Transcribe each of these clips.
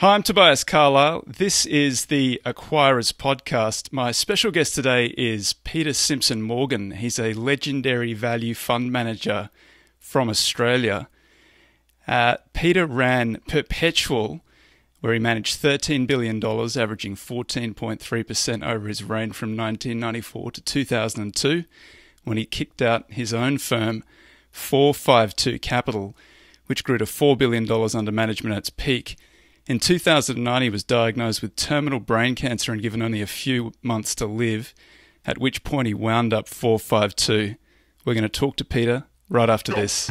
Hi, I'm Tobias Carlisle. This is the Acquirers Podcast. My special guest today is Peter Simpson Morgan. He's a legendary value fund manager from Australia. Uh, Peter ran Perpetual, where he managed $13 billion, averaging 14.3% over his reign from 1994 to 2002, when he kicked out his own firm, 452 Capital, which grew to $4 billion under management at its peak in 2009, he was diagnosed with terminal brain cancer and given only a few months to live, at which point he wound up 452. We're going to talk to Peter right after this.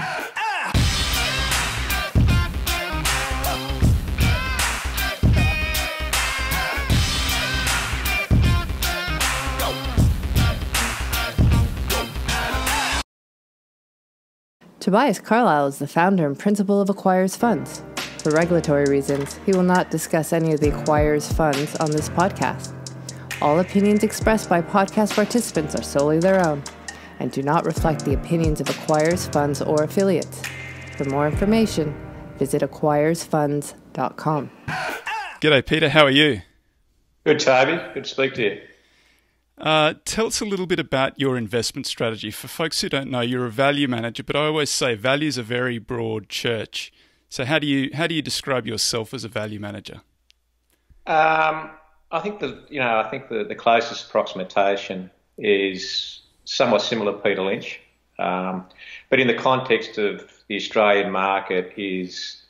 Tobias Carlisle is the founder and principal of Acquirers Funds. For regulatory reasons, he will not discuss any of the acquirer's funds on this podcast. All opinions expressed by podcast participants are solely their own and do not reflect the opinions of acquirers funds or affiliates. For more information, visit acquirersfunds.com. G'day, Peter. How are you? Good, Toby. Good to speak to you. Uh, tell us a little bit about your investment strategy. For folks who don't know, you're a value manager, but I always say value is a very broad church. So how do you how do you describe yourself as a value manager? Um, I think the you know I think the, the closest approximation is somewhat similar to Peter Lynch, um, but in the context of the Australian market is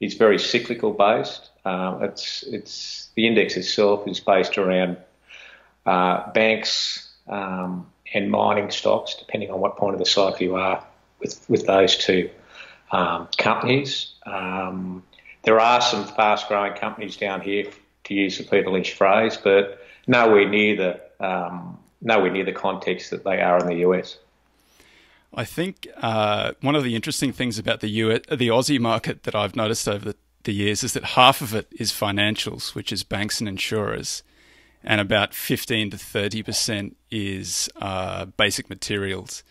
is very cyclical based. Um, it's it's the index itself is based around uh, banks um, and mining stocks, depending on what point of the cycle you are with with those two um, companies. Um, there are some fast growing companies down here, to use the Lynch phrase, but nowhere near the um, nowhere near the context that they are in the US. I think uh, one of the interesting things about the US, the Aussie market that I've noticed over the, the years is that half of it is financials, which is banks and insurers, and about 15 to 30 percent is uh, basic materials,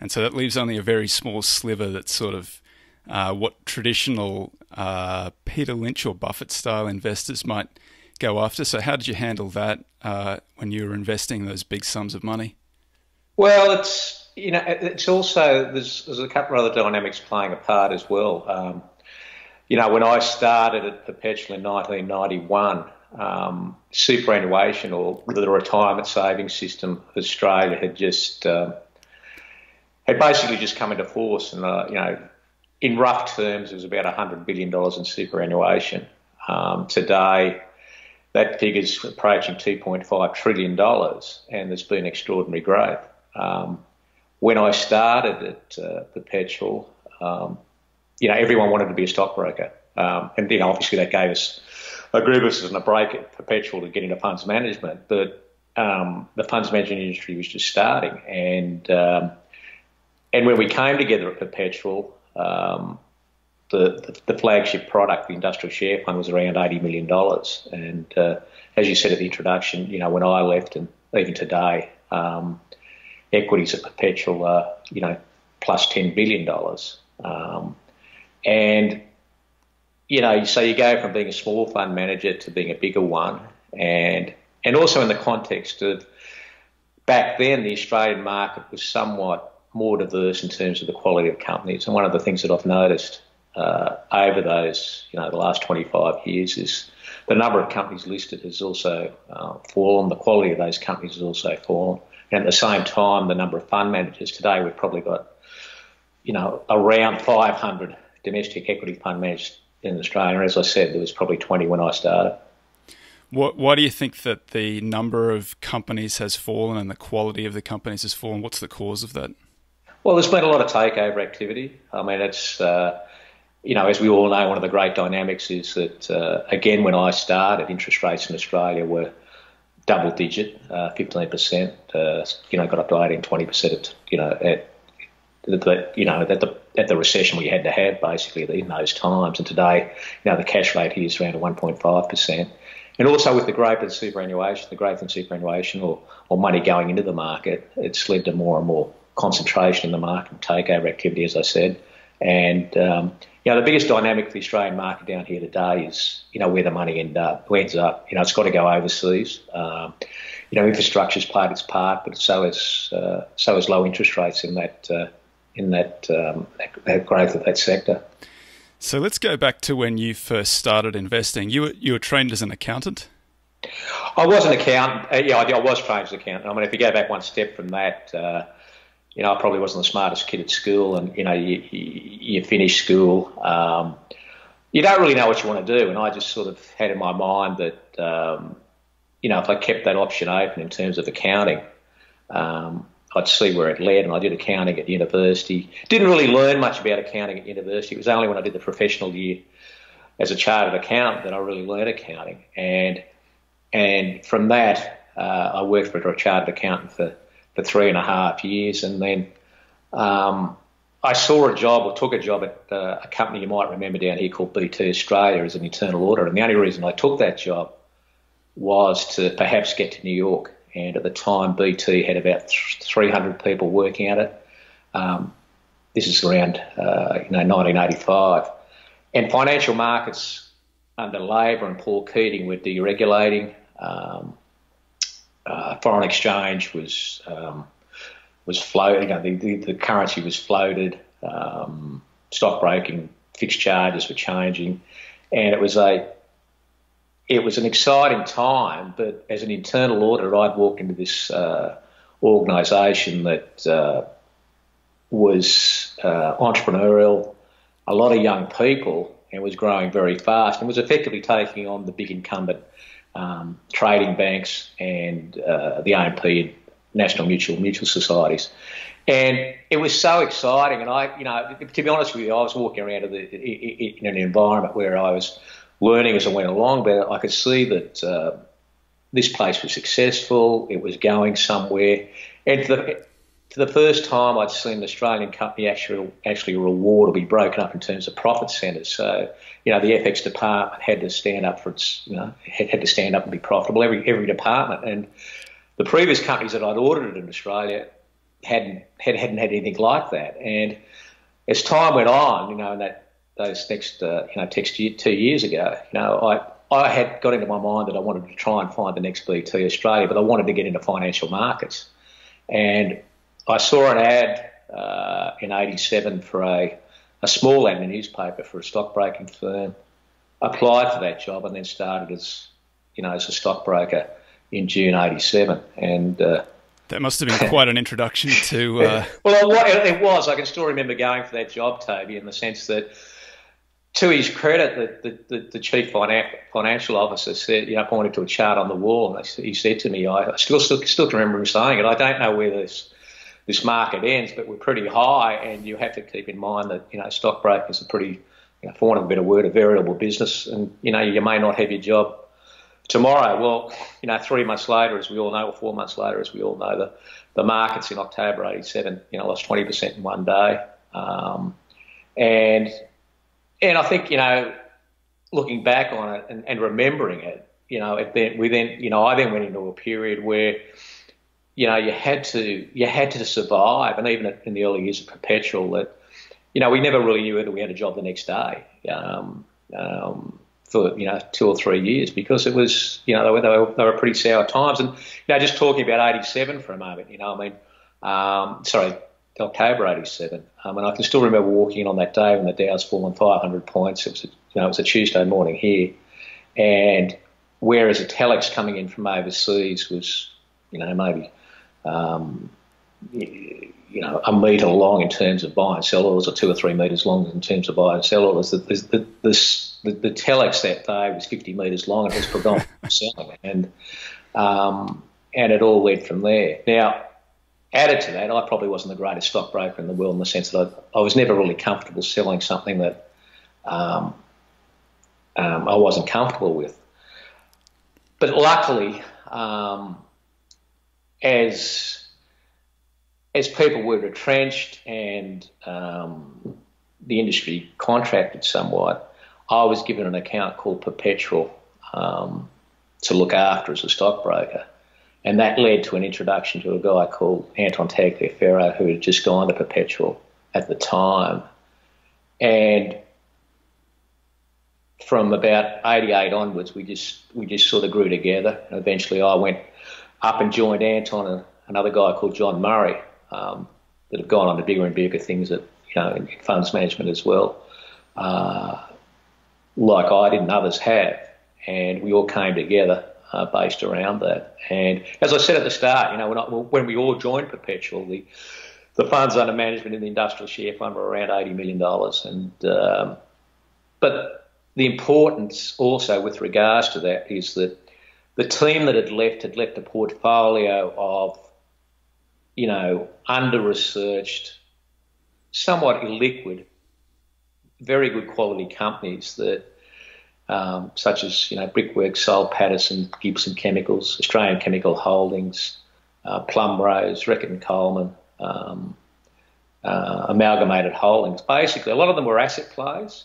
and so that leaves only a very small sliver that's sort of uh, what traditional uh, Peter Lynch or Buffett style investors might go after. So, how did you handle that uh, when you were investing those big sums of money? Well, it's you know it's also there's there's a couple of other dynamics playing a part as well. Um, you know, when I started at Perpetual in 1991, um, superannuation or the retirement savings system of Australia had just um, had basically just come into force, and uh, you know in rough terms, it was about $100 billion in superannuation. Um, today, that figure's approaching $2.5 trillion, and there's been extraordinary growth. Um, when I started at uh, Perpetual, um, you know, everyone wanted to be a stockbroker. Um, and, you know, obviously that gave us a group of us and a break at Perpetual to get into funds management. But um, the funds management industry was just starting. And, um, and when we came together at Perpetual, um, the, the, the, flagship product, the industrial share fund, was around $80 million. And uh, as you said at the introduction, you know, when I left and even today, um, equities at Perpetual are, you know, plus $10 billion. Um, and, you know, so you go from being a small fund manager to being a bigger one. And, and also in the context of back then, the Australian market was somewhat more diverse in terms of the quality of companies. And one of the things that I've noticed uh, over those, you know, the last 25 years is the number of companies listed has also uh, fallen. The quality of those companies has also fallen. And at the same time, the number of fund managers today, we've probably got, you know, around 500 domestic equity fund managers in Australia. As I said, there was probably 20 when I started. What, why do you think that the number of companies has fallen and the quality of the companies has fallen? What's the cause of that? Well, there's been a lot of takeover activity. I mean, it's, uh, you know, as we all know, one of the great dynamics is that, uh, again, when I started, interest rates in Australia were double digit, uh, 15%, uh, you know, got up to 18, 20% at, you know, at, the, you know, at the, at the recession we had to have basically in those times. And today, you know, the cash rate here is around 1.5%. And also with the growth in superannuation, the growth in superannuation or, or money going into the market, it's led to more and more concentration in the market, and takeover activity, as I said. And um, you know, the biggest dynamic of the Australian market down here today is, you know, where the money end up, ends up. You know, it's got to go overseas. Um, you know, infrastructure's played its part, but so has uh, so is low interest rates in that uh, in that, um, that, that growth of that sector. So let's go back to when you first started investing. You were you were trained as an accountant. I was an accountant. Uh, yeah, I, I, was trained as an accountant. I mean, if you go back one step from that, uh, you know, I probably wasn't the smartest kid at school, and you know, you, you, finish school, um, you don't really know what you want to do, and I just sort of had in my mind that, um, you know, if I kept that option open in terms of accounting, um, I'd see where it led, and I did accounting at university. Didn't really learn much about accounting at university. It was only when I did the professional year as a chartered accountant that I really learned accounting, and and from that, uh, I worked for a chartered accountant for for three and a half years, and then um, I saw a job or took a job at uh, a company you might remember down here called BT Australia as an internal auditor. And the only reason I took that job was to perhaps get to New York. And at the time, BT had about 300 people working at it. Um, this is around uh, you know 1985, and financial markets under Labor and Paul Keating were deregulating. Um, uh, foreign exchange was um, was know, the, the, the, currency was floated. Um, stockbroking fixed charges were changing, and it was a it was an exciting time. But as an internal auditor, I'd walked into this uh, organisation that uh, was uh, entrepreneurial, a lot of young people, and was growing very fast, and was effectively taking on the big incumbent um, trading banks and uh, the AMP National Mutual Mutual Societies. And it was so exciting. And I, you know, to be honest with you, I was walking around in, the, in an environment where I was learning as I went along, but I could see that uh, this place was successful. It was going somewhere. And the, for the first time, I'd seen an Australian company actually actually reward or be broken up in terms of profit centres. So, you know, the FX department had to stand up for its, you know, had, had to stand up and be profitable. Every every department and the previous companies that I'd audited in Australia hadn't had, hadn't had anything like that. And as time went on, you know, in that those next uh, you know next year, two years ago, you know, I I had got into my mind that I wanted to try and find the next BT Australia, but I wanted to get into financial markets. And I saw an ad uh, in '87 for a a small ad in a newspaper for a stockbroking firm. Applied for that job and then started as you know as a stockbroker in June '87, and uh, that must have been quite an introduction to. Uh... well, it was. I can still remember going for that job, Toby, in the sense that, to his credit, the, the, the chief financial officer said, you know, pointed to a chart on the wall, and he said to me, I still, still, still can remember him saying it. I don't know where this this market ends, but we're pretty high, and you have to keep in mind that you know stockbrokers are pretty, you know, for want of a better word, a variable business, and you know you may not have your job tomorrow. Well, you know, three months later, as we all know, or four months later, as we all know, the, the markets in October 87, you know, lost 20% in one day. Um, and, and I think, you know, looking back on it and, and remembering it, you know, it then, we then, you know, I then went into a period where, you know, you had to, you had to survive. And even in the early years of Perpetual that, you know, we never really knew whether we had a job the next day. Um, um, for you know two or three years because it was you know they were, they were, they were pretty sour times and you know just talking about 87 for a moment you know I mean um, sorry October 87 um, and I can still remember walking in on that day when the Dow's fallen 500 points it was a, you know it was a Tuesday morning here and whereas a telex coming in from overseas was you know maybe um, you know, a metre long in terms of buy and sell orders, or two or three metres long in terms of buy and sell orders. The, the, the, the, the telex that day was 50 metres long and it was predominantly selling. And, um, and it all went from there. Now, added to that, I probably wasn't the greatest stockbroker in the world in the sense that I, I was never really comfortable selling something that um, um, I wasn't comfortable with. But luckily, um, as as people were retrenched and um, the industry contracted somewhat, I was given an account called Perpetual um, to look after as a stockbroker. And that led to an introduction to a guy called Anton Tagliaferro, who had just gone to Perpetual at the time. And from about 88 onwards, we just we just sort of grew together. And eventually, I went up and joined Anton and another guy called John Murray um, that have gone on to bigger and bigger things at you know in funds management as well, uh, like I did and others have, and we all came together. Uh, based around that, and as I said at the start, you know, when, when we all joined Perpetual, the the funds under management in the industrial share fund were around eighty million dollars, and um, but the importance also with regards to that is that the team that had left had left a portfolio of, you know, under researched, somewhat illiquid, very good quality companies that, um, such as, you know, Brickworks, Soul Pattinson, Gibson Chemicals, Australian Chemical Holdings, uh, Rose, Reckitt and Colman, um, uh, Amalgamated Holdings. Basically, a lot of them were asset plays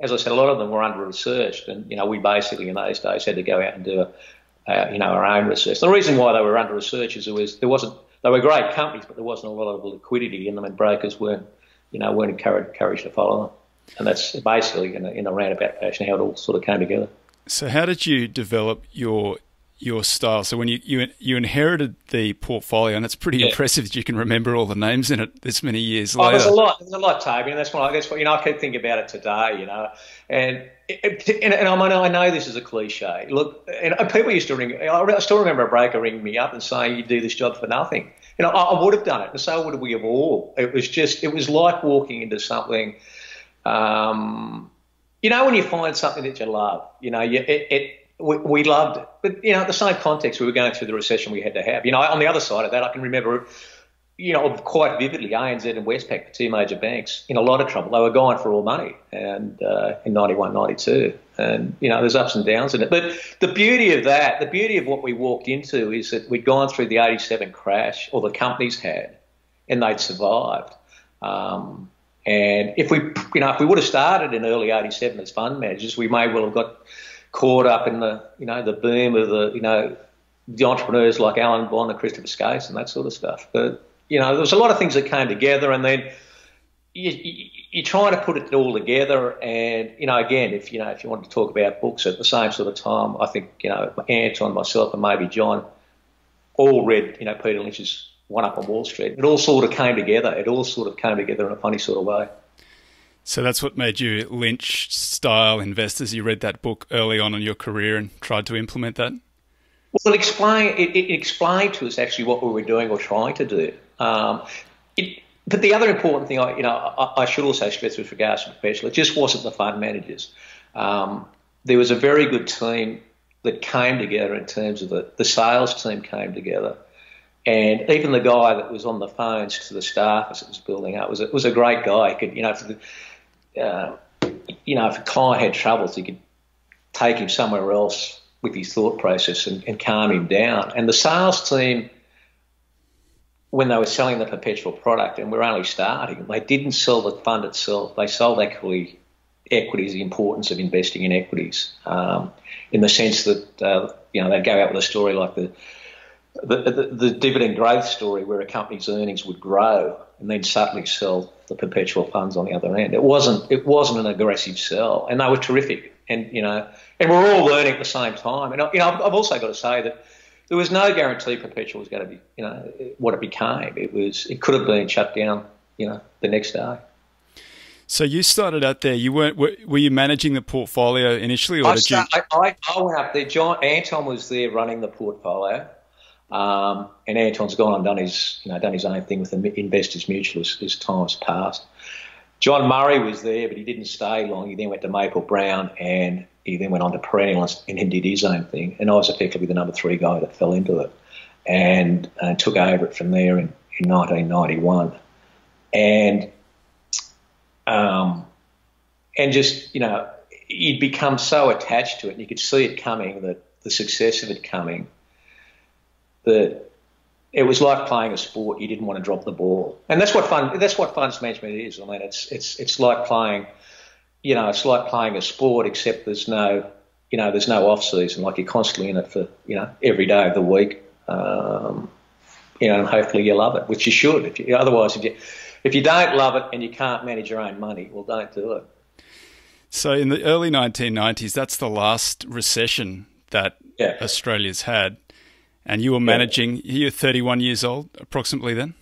as I said, a lot of them were under researched, and you know we basically in those days had to go out and do a, uh, you know, our own research. The reason why they were under research is was there wasn't they were great companies, but there wasn't a lot of liquidity in them, and brokers weren't you know weren't encouraged, encouraged to follow them. And that's basically in a, in a roundabout fashion how it all sort of came together. So, how did you develop your your style. So when you, you you inherited the portfolio, and it's pretty yeah. impressive that you can remember all the names in it this many years oh, later. There's a lot. There's a lot, Toby, and that's what I, that's what you know. I keep thinking about it today, you know, and it, and, and I know I know this is a cliche. Look, and people used to ring. I still remember a broker ringing me up and saying, "You do this job for nothing." You know, I, I would have done it, and so would we have all. It was just, it was like walking into something. Um, you know, when you find something that you love, you know, you, it, it we, we, loved it. But, you know, at the same context, we were going through the recession we had to have. You know, on the other side of that, I can remember, you know, quite vividly, ANZ and Westpac, the two major banks, in a lot of trouble. They were going for all money and uh, in 91, 92. And, you know, there's ups and downs in it. But the beauty of that, the beauty of what we walked into is that we'd gone through the 87 crash, or the companies had, and they'd survived. Um, and if we, you know, if we would have started in early 87 as fund managers, we may well have got caught up in the you know the boom of the you know the entrepreneurs like Alan Bond and Christopher Skase and that sort of stuff. But you know there was a lot of things that came together, and then you, you, you're trying to put it all together. And you know again, if you know if you want to talk about books at the same sort of time, I think you know Anton, myself, and maybe John all read you know Peter Lynch's One Up on Wall Street. It all sort of came together. It all sort of came together in a funny sort of way. So that's what made you Lynch style investors. You read that book early on in your career and tried to implement that? Well, it explained, it, it explained to us actually what we were doing or trying to do. Um, it, but the other important thing, I, you know, I, I, should also stress with regards to professional, it just wasn't the fund managers. Um, there was a very good team that came together in terms of the, the sales team came together. And even the guy that was on the phones to the staff as it was building up was a, was a great guy. He could, you know, uh, you know, if a client had troubles, he could take him somewhere else with his thought process and, and calm him down. And the sales team, when they were selling the perpetual product, and we're only starting, they didn't sell the fund itself. They sold actually equities, the importance of investing in equities, um, in the sense that uh, you know they'd go out with a story like the the, the, the, dividend growth story where a company's earnings would grow and then suddenly sell the perpetual funds on the other end. It wasn't it wasn't an aggressive sell, and they were terrific. And you know, and we're all learning at the same time. And you know, I've also got to say that there was no guarantee perpetual was going to be you know what it became. It was it could have been shut down you know the next day. So you started out there. You weren't. Were, were you managing the portfolio initially, or I did start, you? I, I, went up there. John Anton was there running the portfolio, um, and Anton's gone and done his, you know, done his own thing with the Investors Mutual as, as time's passed. John Murray was there, but he didn't stay long. He then went to Maple Brown and he then went on to Perennial and, and did his own thing. And I was effectively the number three guy that fell into it and uh, took over it from there in, in 1991. And um, and just, you know, he'd become so attached to it and you could see it coming, that the success of it coming that it was like playing a sport. You didn't want to drop the ball, and that's what fun. That's what funds management is. I mean, it's it's it's like playing, you know, it's like playing a sport, except there's no, you know, there's no off season. Like you're constantly in it for, you know, every day of the week. Um, you know, and hopefully you love it, which you should. If you, otherwise, if you if you don't love it and you can't manage your own money, well, don't do it. So in the early 1990s, that's the last recession that Yeah. Australia's had, and you were managing. You're 31 years old, approximately then.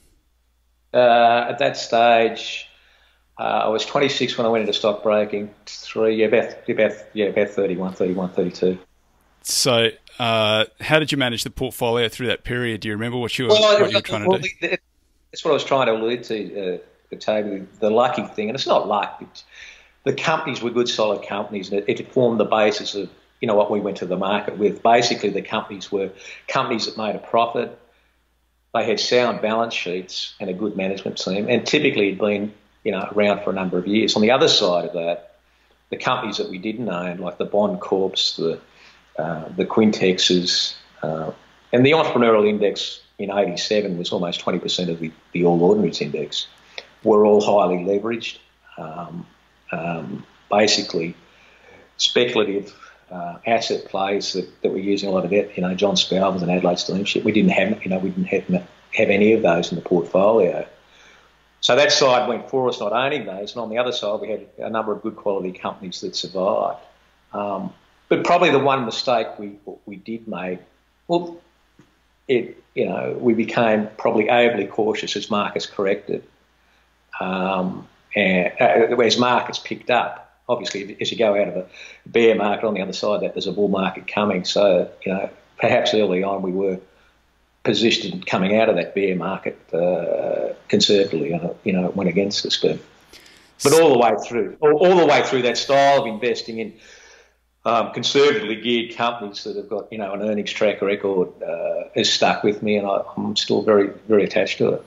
Uh, at that stage, uh, I was 26 when I went into stockbroking. Three, yeah, about, about, yeah, about 31, 31, 32. So, uh, how did you manage the portfolio through that period? Do you remember what you were, Well, what you were trying well, to do? That's what I was trying to allude to, uh, Toby. The lucky thing, and it's not luck. It's, the companies were good, solid companies, and it, it formed the basis of you know what we went to the market with. Basically, the companies were companies that made a profit. They had sound balance sheets and a good management team, and typically had been you know around for a number of years. On the other side of that, the companies that we didn't own, like the Bond Corps, the uh, the Quintexes, uh, and the entrepreneurial index in 87 was almost 20% of the, the All Ordinaries index, were all highly leveraged. Um, um, basically, speculative uh, asset plays that, that were using a lot of it. You know, John Spalvins and Adelaide Steamship. We didn't have, you know, we didn't have, have any of those in the portfolio. So that side went for us, not owning those. And on the other side, we had a number of good quality companies that survived. Um, but probably the one mistake we we did make, well, it you know we became probably overly cautious as markets corrected, um, and uh, as markets picked up. Obviously, as you go out of a bear market, on the other side that there's a bull market coming. So you know perhaps early on we were positioned coming out of that bear market uh, conservatively, and you know it went against us, but. But all the way through, all, all the way through that style of investing in um, conservatively geared companies that have got you know an earnings track record uh, has stuck with me, and I, am still very very attached to it.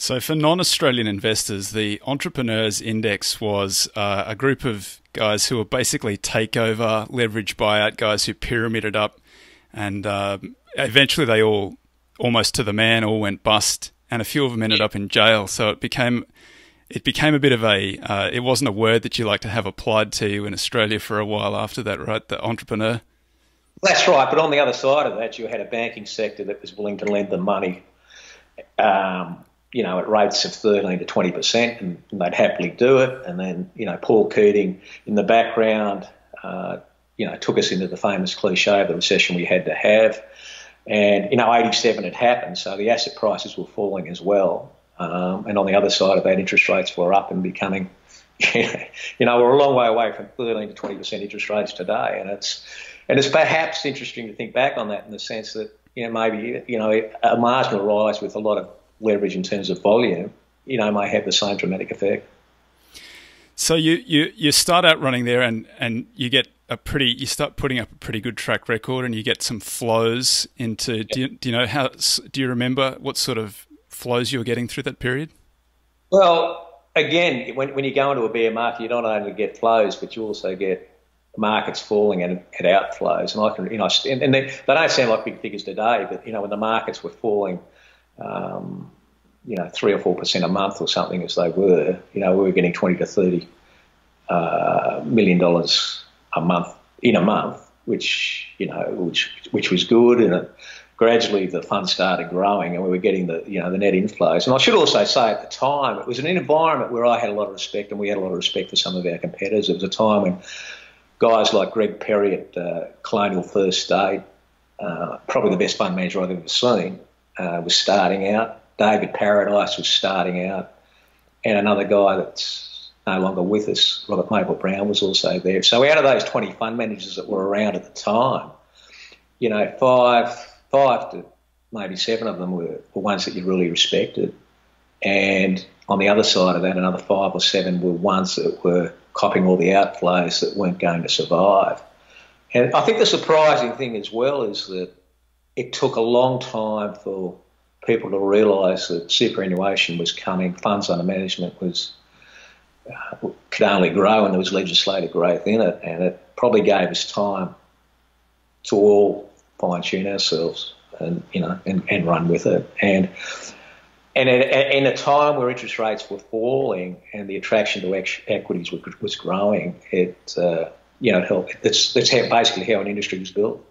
So, for non-Australian investors, the Entrepreneurs Index was uh, a group of guys who were basically takeover, leverage buyout guys who pyramided up, and uh, eventually they all, almost to the man, all went bust, and a few of them ended up in jail. So it became it became a bit of a uh, it wasn't a word that you like to have applied to you in Australia for a while after that, right? The entrepreneur. That's right, but on the other side of that, you had a banking sector that was willing to lend them money, um, you know, at rates of thirteen to twenty percent, and they'd happily do it. And then, you know, Paul Keating in the background, uh, you know, took us into the famous cliche of the recession we had to have. And you know, eighty-seven had happened, so the asset prices were falling as well. Um, and on the other side of that, interest rates were up and becoming, you know, we're a long way away from 13 to 20 percent interest rates today, and it's and it's perhaps interesting to think back on that in the sense that you know maybe you know a marginal rise with a lot of leverage in terms of volume, you know, may have the same dramatic effect. So you you you start out running there, and and you get a pretty you start putting up a pretty good track record, and you get some flows into. Do you, do you know how? Do you remember what sort of flows you were getting through that period? Well, again, when, when you go into a bear market, you not only get flows, but you also get markets falling and, and outflows. And I can, you know, and, and they, they, don't sound like big figures today, but you know, when the markets were falling, um, you know, three or four percent a month or something as they were, you know, we were getting twenty to thirty uh, million dollars a month in a month, which you know, which which was good, and it, gradually the fund started growing and we were getting the you know the net inflows. And I should also say at the time it was an environment where I had a lot of respect and we had a lot of respect for some of our competitors. It was a time when guys like Greg Perry at uh, Colonial First State, uh, probably the best fund manager I've ever seen, uh, was starting out. David Paradice was starting out, and another guy that's no longer with us, Robert Maple Brown, was also there. So out of those 20 fund managers that were around at the time, you know, five five to maybe seven of them were, were ones that you really respected. And on the other side of that, another five or seven were ones that were copying all the outflows that weren't going to survive. And I think the surprising thing as well is that it took a long time for people to realise that superannuation was coming, funds under management was uh, could only grow, and there was legislative growth in it, and it probably gave us time to all fine tune ourselves and you know and, and run with it and and in a time where interest rates were falling and the attraction to equities was growing, it uh, you know it helped. That's that's how, basically how an industry was built.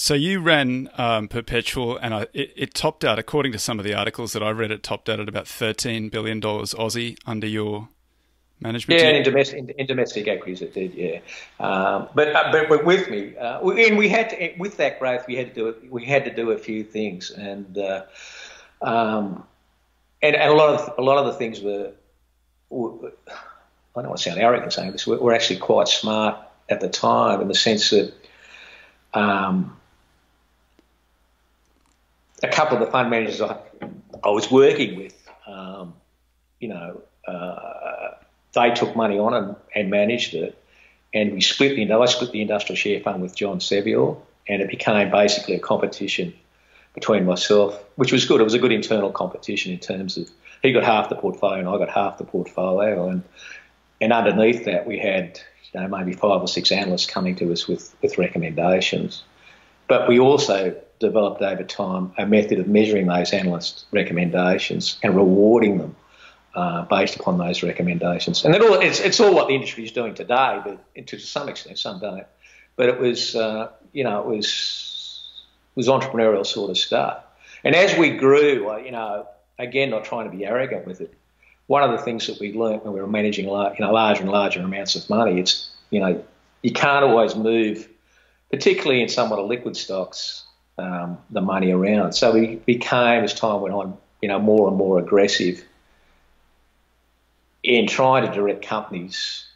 So you ran um, Perpetual, and I, it, it, topped out, according to some of the articles that I read, it topped out at about thirteen billion dollars Aussie under your management. Yeah, in domestic in, in, domestic equities it did. Yeah, um, but, uh, but, but with me, uh, and we had to with that growth we had to do it. We had to do a few things, and uh, um, and, and a lot of a lot of the things were. were I don't want to sound arrogant saying this. We're, we're actually quite smart at the time in the sense that. Um, a couple of the fund managers I, I was working with, um, you know, uh, they took money on and, and managed it, and we split the I split the industrial share fund with John Sevior, and it became basically a competition between myself, which was good. It was a good internal competition in terms of he got half the portfolio and I got half the portfolio, and and underneath that we had you know maybe five or six analysts coming to us with with recommendations, but we also developed over time a method of measuring those analyst recommendations and rewarding them uh, based upon those recommendations. And all, it's, it's, all what the industry is doing today, but to some extent, some don't. But it was, uh, you know, it was, was entrepreneurial sort of stuff. And as we grew, uh, you know, again, not trying to be arrogant with it, one of the things that we learned when we were managing, you know, larger and larger amounts of money, it's, you know, you can't always move, particularly in somewhat of liquid stocks, um, the money around. So we became, as time went on, you know, more and more aggressive in trying to direct companies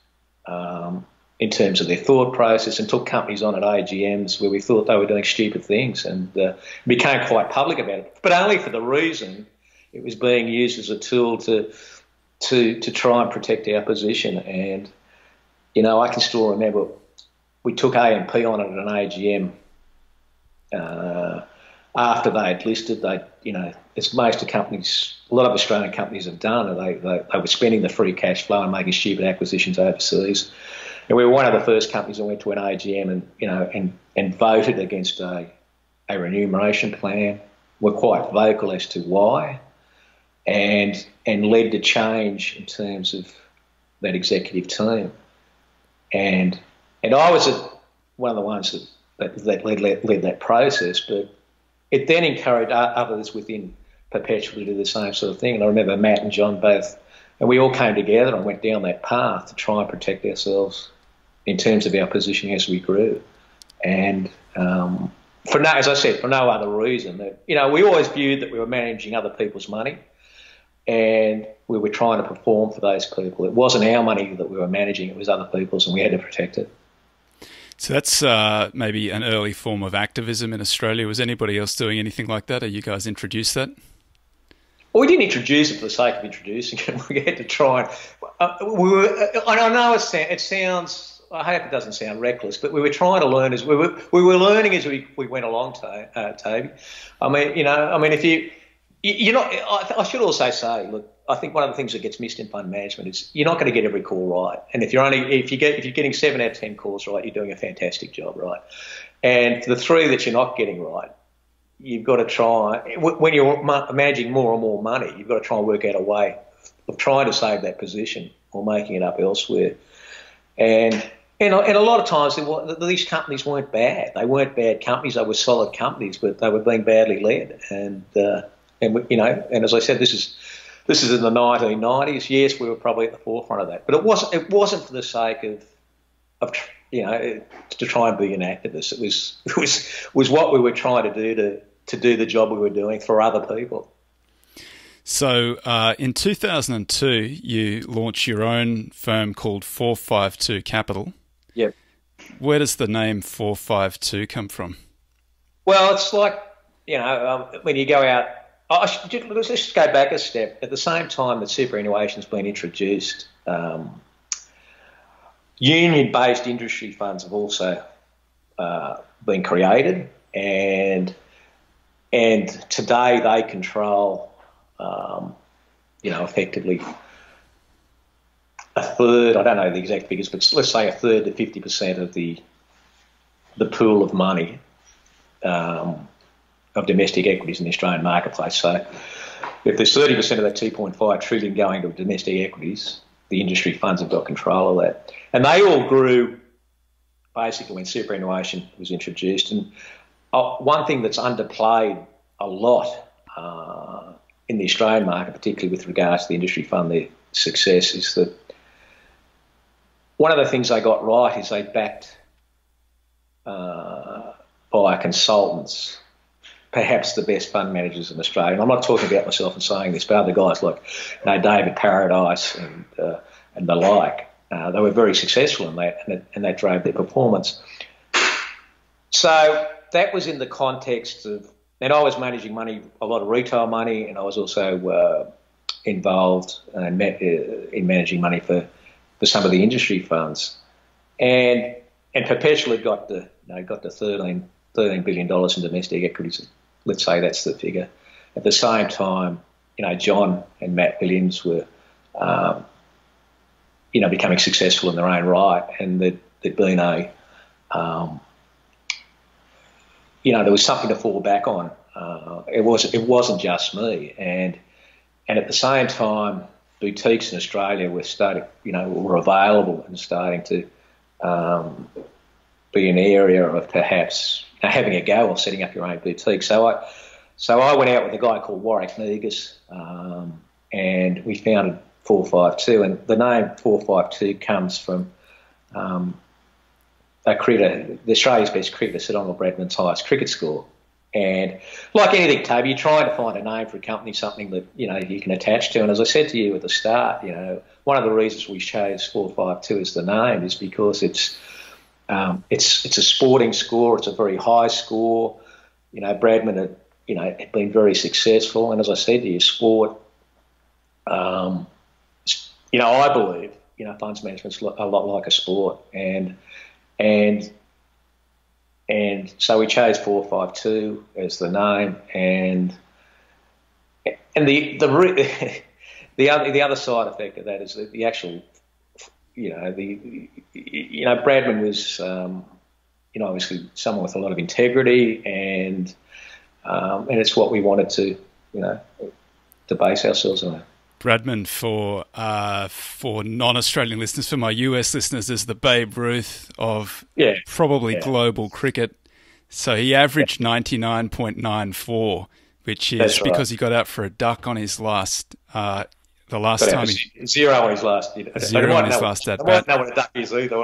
um, in terms of their thought process and took companies on at AGMs where we thought they were doing stupid things and uh, became quite public about it, but only for the reason it was being used as a tool to to to try and protect our position. And you know, I can still remember we took AMP on at an AGM uh, after they had listed, they, you know, as most of companies, a lot of Australian companies have done, they, they, they were spending the free cash flow and making stupid acquisitions overseas. And we were one of the first companies that went to an AGM and, you know, and, and voted against a, a remuneration plan. We're quite vocal as to why and, and led to change in terms of that executive team. And, and I was one of the ones that that, led, led, led that process. But it then encouraged others within Perpetual to do the same sort of thing. And I remember Matt and John both, and we all came together and went down that path to try and protect ourselves in terms of our position as we grew. And um, for no, as I said, for no other reason that you know we always viewed that we were managing other people's money, and we were trying to perform for those people. It wasn't our money that we were managing; it was other people's, and we had to protect it. So that's uh, maybe an early form of activism in Australia. Was anybody else doing anything like that? Or you guys introduced that? Well, we didn't introduce it for the sake of introducing it. We had to try and. Uh, we were. Uh, I know it, it sounds. I hope it doesn't sound reckless, but we were trying to learn as we were. We were learning as we, we went along, uh, Toby. I mean, you know, I mean, if you, you know, I, should also say, look, I think one of the things that gets missed in fund management is you're not going to get every call right. And if you're only if you get if you're getting seven out of ten calls right, you're doing a fantastic job, right? And the three that you're not getting right, you've got to try when you're managing more and more money, you've got to try and work out a way of trying to save that position or making it up elsewhere. And and, and a lot of times these companies weren't bad. They weren't bad companies. They were solid companies, but they were being badly led. And uh, and you know, and as I said, this is this is in the 1990s. Yes, we were probably at the forefront of that, but it wasn't. It wasn't for the sake of, of you know, to try and be an activist. It was it was was what we were trying to do to to do the job we were doing for other people. So, uh, in 2002, you launched your own firm called 452 Capital. Yep. Where does the name 452 come from? Well, it's like, you know, um, when you go out should, let's just go back a step. At the same time that superannuation's been introduced, um, union-based industry funds have also uh, been created, and and today they control, um, you know, effectively a third. I don't know the exact figures, but let's say a third to fifty percent of the the pool of money um, of domestic equities in the Australian marketplace. So if there's 30% of that 2.5 trillion going to domestic equities, the industry funds have got control of that. And they all grew basically when superannuation was introduced. And uh, one thing that's underplayed a lot uh, in the Australian market, particularly with regards to the industry fund, their success, is that one of the things they got right is they backed uh, by consultants, perhaps the best fund managers in Australia. And I'm not talking about myself and saying this, but other guys like you know, David Paradice and, uh, and the like. Uh, they were very successful in that, and, and that drove their performance. So that was in the context of, and I was managing money, a lot of retail money, and I was also uh, involved in, uh, in managing money for, for some of the industry funds, and and perpetually got the you know, got the 13, $13 billion in domestic equities. Let's say that's the figure. At the same time, you know, John and Matt Williams were, um, you know, becoming successful in their own right, and there'd, there'd been a, um, you know, there was something to fall back on. Uh, it was it wasn't just me, and and at the same time, boutiques in Australia were starting, you know, were available and starting to um, be an area of perhaps having a go or setting up your own boutique. So I, so I went out with a guy called Warwick Negus, um, and we founded 452. And the name 452 comes from um, a cricketer, the Australia's best cricketer, Sir Donald Bradman's highest cricket score. And like anything, Toby, you're trying to find a name for a company, something that you know you can attach to. And as I said to you at the start, you know, one of the reasons we chose 452 as the name is because it's um, it's it's a sporting score. It's a very high score. You know, Bradman had you know had been very successful, and as I said to sport. Um, you know, I believe you know funds management's a lot like a sport, and and and so we chose four five two as the name, and and the the the other the other side effect of that is that the actual you know the you know Bradman was um, you know obviously someone with a lot of integrity and um, and it's what we wanted to you know to base ourselves on. Bradman for uh, for non-Australian listeners, for my US listeners, is the Babe Ruth of yeah. probably yeah. global cricket. So he averaged ninety nine point nine four, which is right. because he got out for a duck on his last uh, the last but time he zero on his last zero on his last at bat. Know what a duck is either.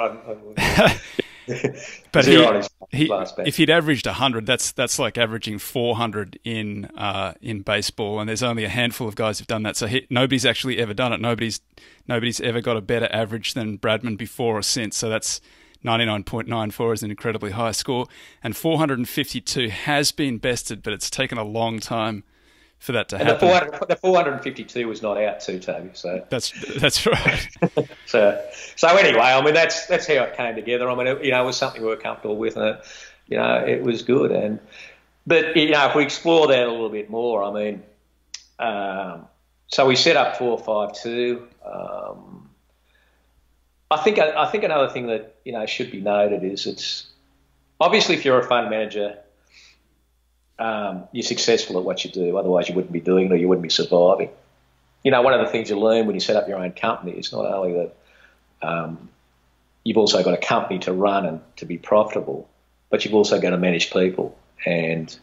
but he, he if he'd averaged 100 that's that's like averaging 400 in uh, in baseball. And there's only a handful of guys who've done that. So he, nobody's actually ever done it. Nobody's nobody's ever got a better average than Bradman before or since. So that's 99.94 is an incredibly high score. And 452 has been bested but it's taken a long time for that to and happen. The, 400, the 452 was not out too, Toby. So that's that's right. so so anyway, I mean that's that's how it came together. I mean, it, you know, it was something we were comfortable with, and it, you know, it was good. And but you know, if we explore that a little bit more, I mean, um, so we set up four five two. Um, I think I think another thing that you know should be noted is it's obviously if you're a fund manager um, you're successful at what you do. Otherwise, you wouldn't be doing it or you wouldn't be surviving. You know, one of the things you learn when you set up your own company is not only that um, you've also got a company to run and to be profitable, but you've also got to manage people. And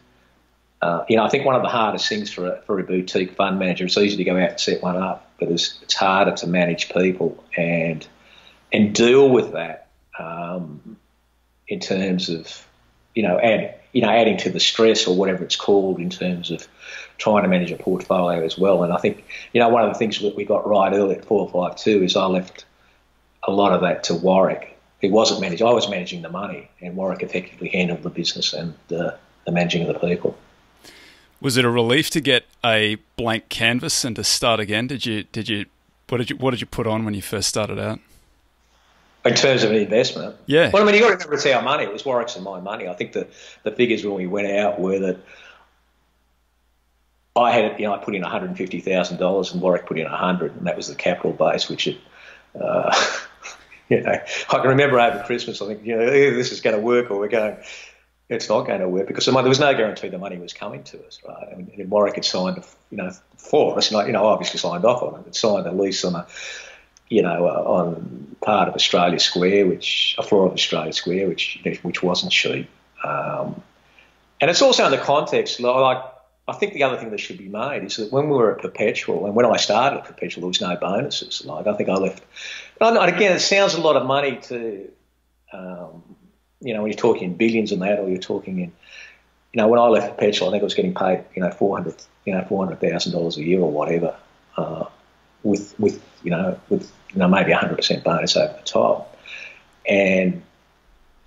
uh, you know, I think one of the hardest things for a, for a boutique fund manager, it's easy to go out and set one up, but it's, it's harder to manage people and and deal with that um, in terms of you know, add you know, adding to the stress or whatever it's called in terms of trying to manage a portfolio as well. And I think, you know, one of the things that we got right early at 452 is I left a lot of that to Warwick. He wasn't managing, I was managing the money, and Warwick effectively handled the business and the, the managing of the people. Was it a relief to get a blank canvas and to start again? Did you, did you, what did you, what did you put on when you first started out? In terms of an investment. Yeah. Well, I mean, you got to remember it's our money. It was Warwick's and my money. I think the the figures when we went out were that I had, you know, I put in one hundred and fifty thousand dollars, and Warwick put in a hundred, and that was the capital base, which it. Uh, you know, I can remember over Christmas, I think, you know, this is going to work, or we're going, it's not going to work because there was no guarantee the money was coming to us, right? I mean, Warwick had signed, you know, for us, and I, you know, obviously signed off on it. It signed a lease on a you know, uh, on part of Australia Square, which a floor of Australia Square, which which wasn't cheap. Um, and it's also in the context, like I think the other thing that should be made is that when we were at Perpetual, and when I started at Perpetual, there was no bonuses. Like I think I left And again, it sounds a lot of money to, um, you know, when you're talking billions and that, or you're talking in, you know, when I left Perpetual, I think I was getting paid, you know, four hundred, you know, four hundred thousand dollars a year or whatever, uh, with with you know with you know maybe hundred percent bonus over the top, and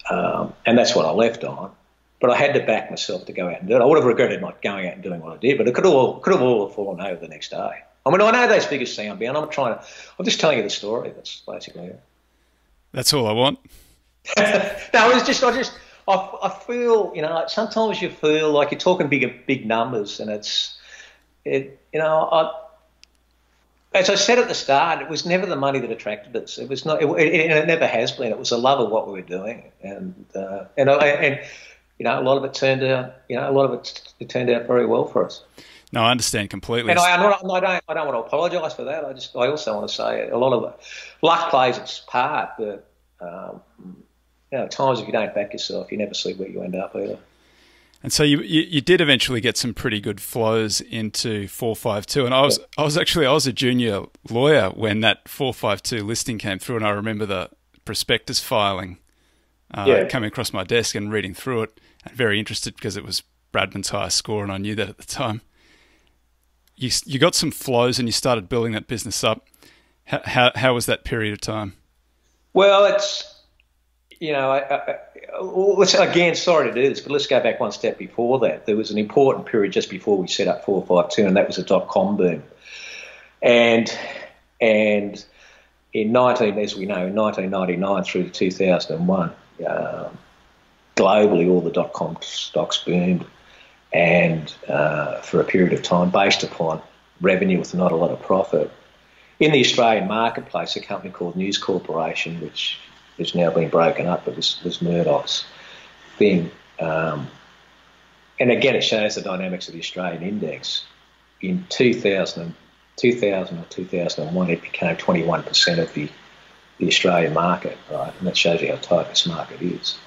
um, and that's what I left on. But I had to back myself to go out and do it. I would have regretted not going out and doing what I did, but it could have all, could have all fallen over the next day. I mean, I know those figures sound bad. I'm trying to. I'm just telling you the story. That's basically it. That's all I want. no, it's just I just I, I feel you know sometimes you feel like you're talking big big numbers, and it's it you know I as I said at the start, it was never the money that attracted us. It was not, it, it, and it never has been. It was a love of what we were doing, and uh, and and you know, a lot of it turned out, you know, a lot of it, it turned out very well for us. No, I understand completely. And I, not, I don't, I don't want to apologise for that. I just, I also want to say a lot of luck plays its part, but um, you know, at times if you don't back yourself, you never see where you end up either. And so you, you, you did eventually get some pretty good flows into four five two, and I was. I was actually I was a junior lawyer when that four five two listing came through, and I remember the prospectus filing uh, yeah. coming across my desk and reading through it, and very interested because it was Bradman's highest score, and I knew that at the time you you got some flows and you started building that business up. How how, how was that period of time? Well, it's you know, I, I, again, sorry to do this, but let's go back one step before that. There was an important period just before we set up four five two, and that was a dot com boom, and and in 19, as we know, in 1999 through to 2001, um, globally all the dot com stocks boomed and uh, for a period of time based upon revenue with not a lot of profit. In the Australian marketplace, a company called News Corporation, which has now been broken up, but was, was Murdoch's thing. Um, and again, it shows the dynamics of the Australian index. In 2000, 2000 or 2001, it became 21% of the, the Australian market, right? And that shows you how tight this market is.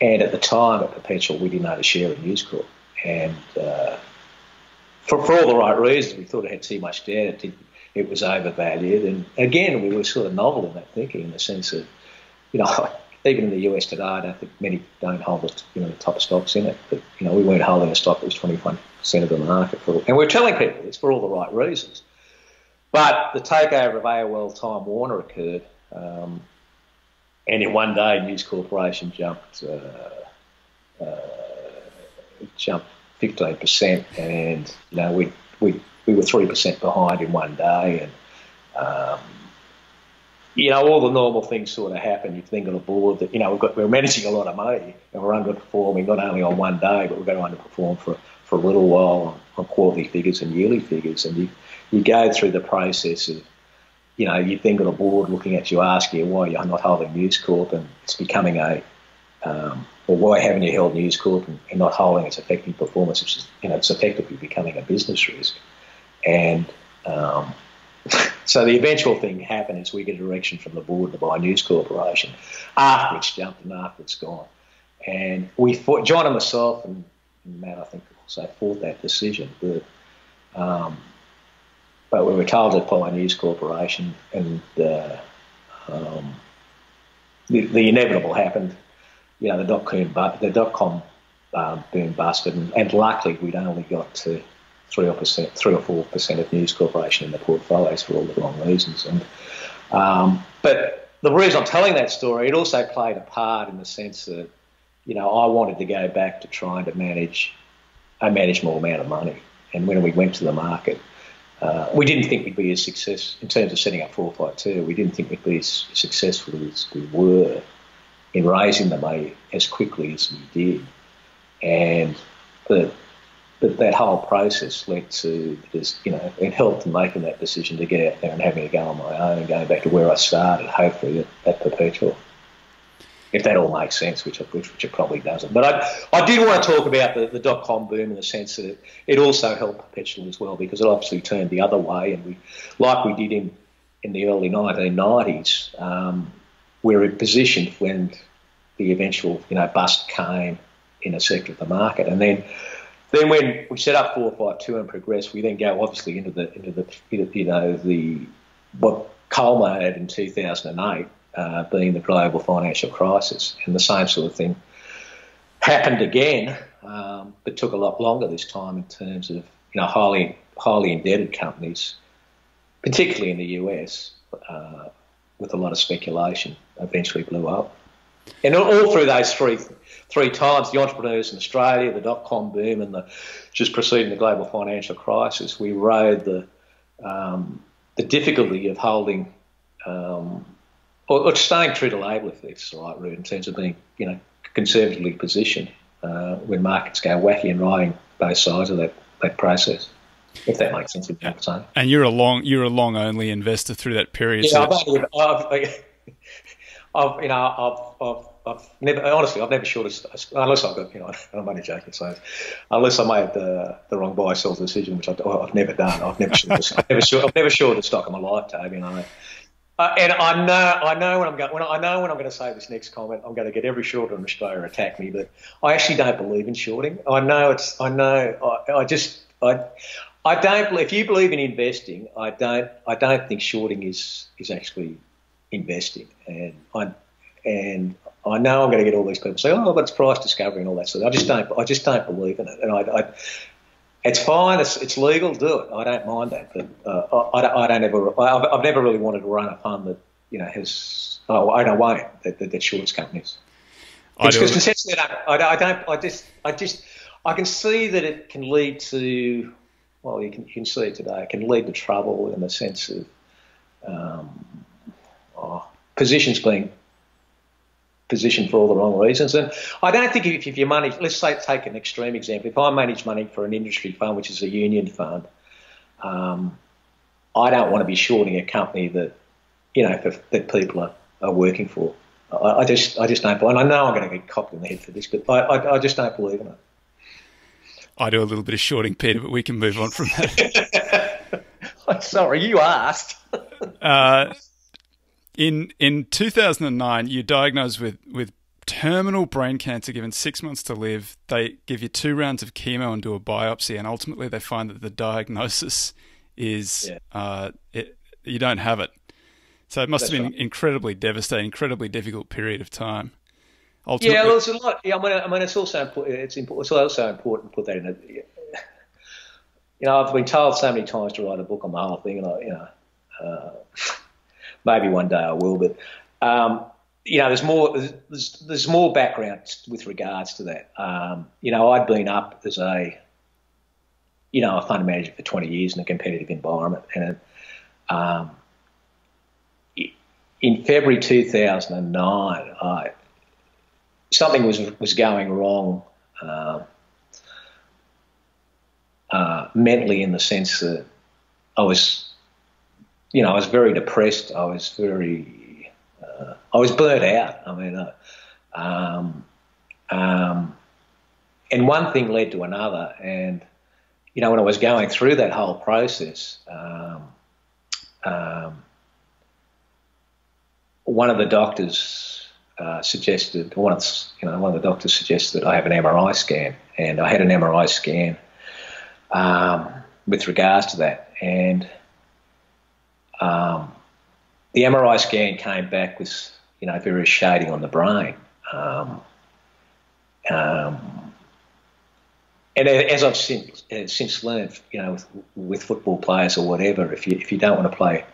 And at the time, at Perpetual, we didn't own a share in News Corp and uh, for, for all the right reasons, we thought it had too much debt. It, it was overvalued, and again, we were sort of novel in that thinking, in the sense that, you know, even in the US today, I don't think many don't hold the, you know, the top stocks in it. But you know, we weren't holding a stock that was 21% of the market, for, and we're telling people it's for all the right reasons. But the takeover of AOL Time Warner occurred, um, and in one day, News Corporation jumped. Uh, uh, jumped 15%, and you know we we we were three percent behind in one day, and um, you know all the normal things sort of happen. You think on a board that you know we've got we're managing a lot of money and we're underperforming not only on one day, but we're going to underperform for for a little while on, on quarterly figures and yearly figures, and you you go through the process of you know, you think on a board looking at you, asking you why you're not holding News Corp, and it's becoming a um, well, why haven't you held News Corp and, and not holding its affecting performance, which is, you know, it's effectively becoming a business risk. And um, so the eventual thing happened is we get a direction from the board to buy News Corporation after it's jumped and after it's gone. And we fought, John and myself and, and Matt, I think, also fought that decision. But, um, but we were told to buy News Corporation and uh, um, the, the inevitable happened you know, the dot com, the dot com um, boom busted, and, and luckily we'd only got to three or percent, three or four percent of News Corporation in the portfolios for all the wrong reasons. And um, but the reason I'm telling that story, it also played a part in the sense that you know I wanted to go back to trying to manage a manageable amount of money, and when we went to the market. Uh, we didn't think we'd be as success in terms of setting up 452. We didn't think we'd be as successful as we were in raising the money as quickly as we did. And the, but that whole process led to just, you know, it helped in making that decision to get out there and having a go on my own and going back to where I started, hopefully at, at Perpetual. If that all makes sense, which, which, which it probably doesn't. But I, I did want to talk about the, the dot com boom in the sense that it, it also helped Perpetual as well because it obviously turned the other way. And we, like we did in, in the early 1990s, um, we're positioned when the eventual you know bust came in a sector of the market, and then then when we set up four five two and progress, we then go obviously into the into the you know the what culminated in 2008, uh, being the global financial crisis, and the same sort of thing happened again, um, but took a lot longer this time in terms of you know highly highly indebted companies, particularly in the US, uh, with a lot of speculation, eventually blew up. And all through those three three times, the entrepreneurs in Australia, the dot com boom, and the just preceding the global financial crisis, we rode the um, the difficulty of holding um, or, or, staying true to label, if that's the right word, in terms of being you know conservatively positioned uh, when markets go wacky and riding both sides of that, that process. If that makes sense, yeah. And you're a long you're a long only investor through that period. Yeah, so I've, I've, I've, you know I've, I've I've never honestly I've never shorted unless I've got you know I'm only joking so unless I made the the wrong buy sell decision which I've, I've never done I've never shorted, I've never I've never shorted stock in my lifetime you know. Uh, and I know I know when I'm going when I know when I'm going to say this next comment I'm going to get every shorter in Australia attack me but I actually don't believe in shorting. I know it's I know I, I just I I don't if you believe in investing I don't I don't think shorting is is actually investing. And I and I know I'm going to get all these people say, "Oh, but it's price discovery and all that stuff." I just don't. I just don't believe in it, and I, I it's fine. It's, it's legal. Do it. I don't mind that, but uh, I, I, don't ever. I've, I've, never really wanted to run a fund that you know has. Oh, I don't want it that, that, that shorts companies. It's because essentially, I don't, I don't. I just. I just. I can see that it can lead to. Well, you can, you can see it today. It can lead to trouble in the sense of um, oh, positions being position for all the wrong reasons. And I don't think if, if you manage, let's say take an extreme example. If I manage money for an industry fund, which is a union fund, um, I don't want to be shorting a company that you know for, that people are, are working for. I, I, just I just don't. And I know I'm going to get copped in the head for this, but I, I, I just don't believe in it. I do a little bit of shorting, Peter, but we can move on from that. Sorry, you asked. uh, in in 2009, you're diagnosed with with terminal brain cancer. Given six months to live, they give you two rounds of chemo and do a biopsy, and ultimately they find that the diagnosis is yeah. uh, it, you don't have it. So it must That's have been right. incredibly devastating, incredibly difficult period of time. Ultimately, yeah, well, it's a lot. Yeah, I mean, I mean, it's also important. It's, important, it's also important to put that in. A, you know, I've been told so many times to write a book on the whole thing, and I, you know, uh, maybe one day I will. But um, you know, there's more there's, there's more background with regards to that. Um, you know, I'd been up as a you know a fund manager for 20 years in a competitive environment, and um, in February 2009, I, something was was going wrong. Uh, uh, mentally, in the sense that I was you know, I was very depressed. I was very, uh, I was burnt out. I mean, uh, um, um, and one thing led to another. And, you know, when I was going through that whole process, um, um one of the doctors uh, suggested, one of you know, one of the doctors suggested that I have an MRI scan, and I had an MRI scan um, with regards to that, and um, the MRI scan came back with, you know, various shading on the brain. Um, um, and as I've since, since learned, you know, with, with, football players or whatever, if you if you don't want to play,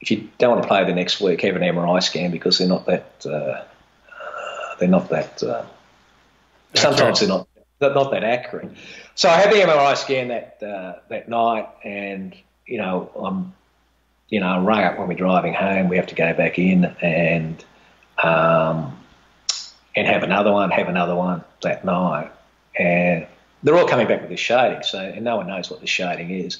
if you don't want to play the next week, have an MRI scan because they're not that uh, they're not that. Uh, sometimes they're not not that accurate. So I had the MRI scan that uh, that night, and you know, I'm, you know, rung up when we're driving home. We have to go back in and, um, and have another one, have another one that night, and they're all coming back with this shading. So, and no one knows what the shading is.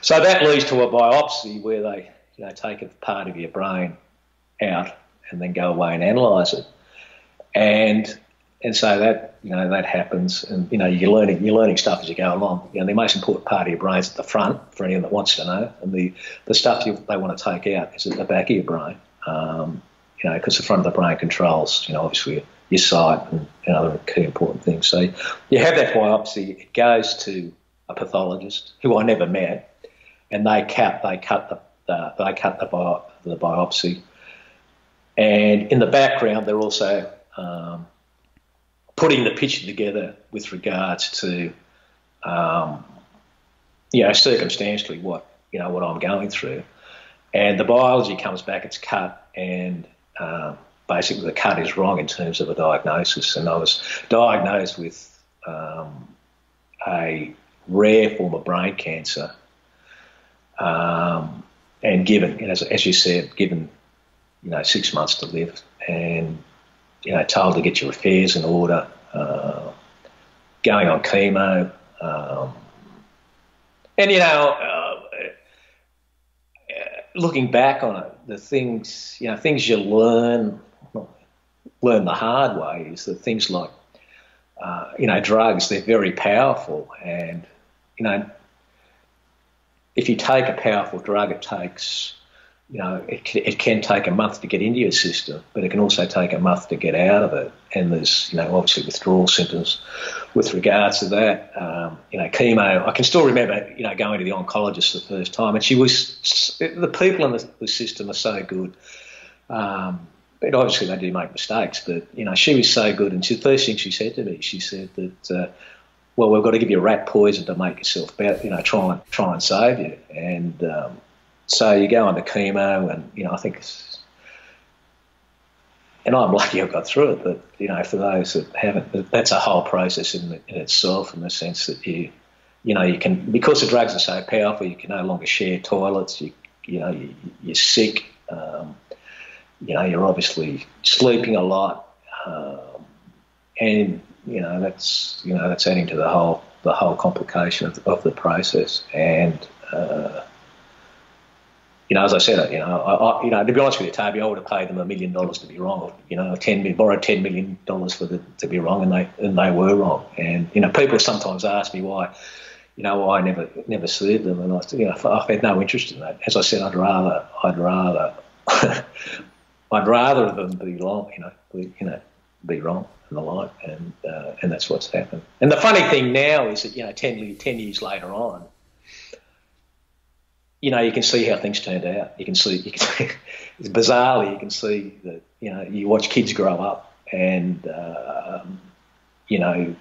So that leads to a biopsy where they, you know, take a part of your brain out and then go away and analyse it. And and so that you know that happens, and you know you're learning you're learning stuff as you go along. You know the most important part of your brain is at the front for anyone that wants to know, and the the stuff you, they want to take out is at the back of your brain. Um, you know, because the front of the brain controls, you know, obviously your sight and, other key important things. So you have that biopsy. It goes to a pathologist who I never met, and they cut they cut the the, they cut the, bi- the biopsy. And in the background, they're also um, putting the picture together with regards to, um, you know, circumstantially what you know what I'm going through, and the biology comes back, it's cut, and um, basically the cut is wrong in terms of a diagnosis. And I was diagnosed with um, a rare form of brain cancer, um, and given, as, as you said, given you know six months to live, and you know told to get your affairs in order, uh, going on chemo, um, and you know. Uh, looking back on it, the things you know, things you learn, learn the hard way is that things like uh, you know drugs they're very powerful, and you know if you take a powerful drug, it takes you know, it, it can take a month to get into your system, but it can also take a month to get out of it. And there's, you know, obviously withdrawal symptoms with regards to that. Um, you know, chemo. I can still remember, you know, going to the oncologist the first time, and she was the people in the, the system are so good. Um, but obviously they do make mistakes, but you know, she was so good. And the first thing she said to me, she said that. Uh, well, we've got to give you rat poison to make yourself better, you know, try and try and save you. And um, so you go under chemo, and you know I think, and I'm lucky I got through it. But you know, for those that haven't, that's a whole process in, in itself, in the sense that you, you know, you can because the drugs are so powerful, you can no longer share toilets. You, you know, you, are sick. Um, you know, you're obviously sleeping a lot, um, and you know that's you know that's adding to the whole the whole complication of, of the process and. Uh, you know, as I said, you know, I, I, you know, to be honest with you, Toby, I would have paid them a million dollars to be wrong, you know, borrowed ten million dollars for the to be wrong, and they and they were wrong. And you know, people sometimes ask me why, you know, why I never never sued them, and I, you know, I've had no interest in that. As I said, I'd rather, I'd rather, I'd rather them be wrong, you know, be, you know, be wrong and the like, and uh, and that's what's happened. And the funny thing now is that you know, 10, 10 years later on you know, you can see how things turned out. You can see, you can, it's bizarrely, you can see that, you know, you watch kids grow up and, uh, you know,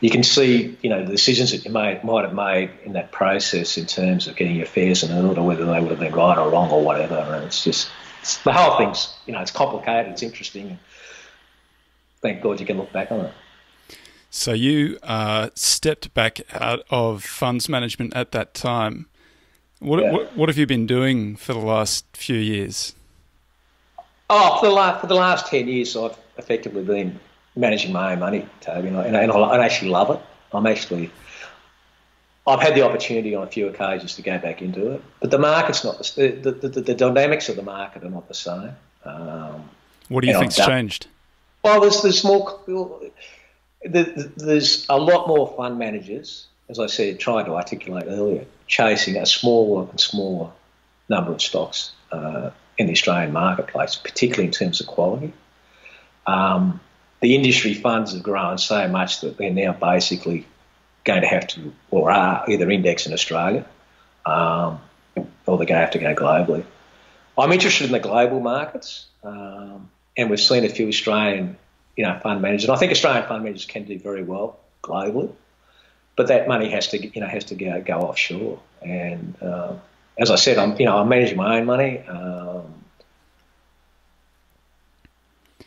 you can see, you know, the decisions that you made, might have made in that process in terms of getting your affairs in order, whether they would have been right or wrong or whatever. And it's just, it's, the whole thing's, you know, it's complicated, it's interesting. Thank God you can look back on it. So you uh, stepped back out of funds management at that time. What, yeah. what, what have you been doing for the last few years? Oh, for the last for the last ten years, I've effectively been managing my own money, Toby, and I, and I, I actually love it. I'm actually I've had the opportunity on a few occasions to go back into it, but the market's not the the, the, the dynamics of the market are not the same. Um, what do you think's changed? Well, there's there's more there's a lot more fund managers, as I said, trying to articulate earlier, chasing a smaller and smaller number of stocks uh, in the Australian marketplace, particularly in terms of quality. Um, the industry funds have grown so much that they're now basically going to have to, or are, either index in Australia um, or they're going to have to go globally. I'm interested in the global markets, um, and we've seen a few Australian you know, fund managers. And I think Australian fund managers can do very well globally, but that money has to, you know, has to go, go offshore. And uh, as I said, I'm, you know, I'm managing my own money. Um,